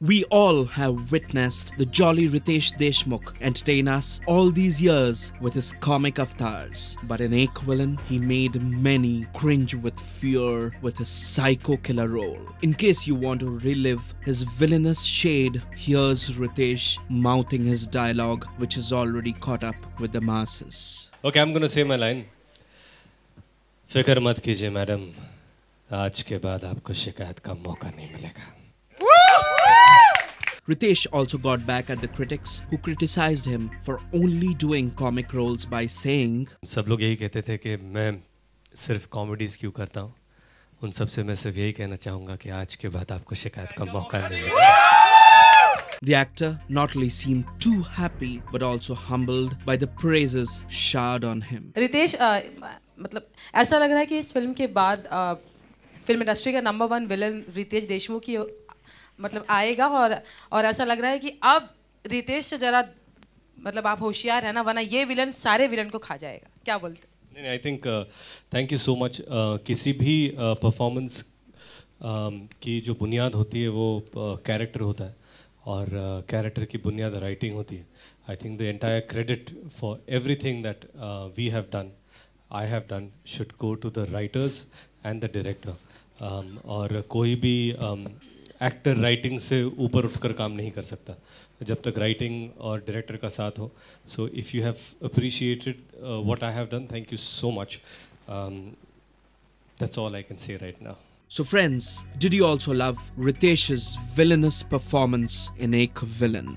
We all have witnessed the jolly Riteish Deshmukh entertain us all these years with his comic avatars, but in Ek Villain, he made many cringe with fear with his psycho killer role. In case you want to relive his villainous shade, here's Riteish mouthing his dialogue, which is already caught up with the masses. Okay, I'm gonna say my line. फिक्र मत कीजिए madam आज के बाद आपको शिकायत का मौका नहीं मिलेगा Riteish also got back at the critics who criticized him for only doing comic roles by saying सब लोग यही कहते थे कि मैं सिर्फ कॉमेडीज क्यों करता हूँ उन सब से मैं सिर्फ यही कहना चाहूँगा कि आज के बाद आपको शिकायत का मौका नहीं The actor not only seemed too happy but also humbled by the praises showered on him. Riteish, uh, मतलब ऐसा लग रहा है कि इस फिल्म के बाद uh, फिल्म इंडस्ट्री का number one villain Ritesh Deshmukh की मतलब आएगा और और ऐसा लग रहा है कि अब रितेश से जरा मतलब आप होशियार है ना वरना ये विलन सारे विलन को खा जाएगा। क्या बोलते नहीं नहीं I think thank you so much किसी भी परफॉर्मेंस की जो बुनियाद होती है वो कैरेक्टर uh, होता है और कैरेक्टर की बुनियाद राइटिंग होती है। I think the entire credit for everything that we have done I have done should go to the writers and the director और कोई भी एक्टर राइटिंग से ऊपर उठकर काम नहीं कर सकता जब तक राइटिंग और डायरेक्टर का साथ हो। So if you have appreciated what I have done thank you so much that's all I can say right now So, friends, did you also love Ritesh's villainous performance in Ek Villain?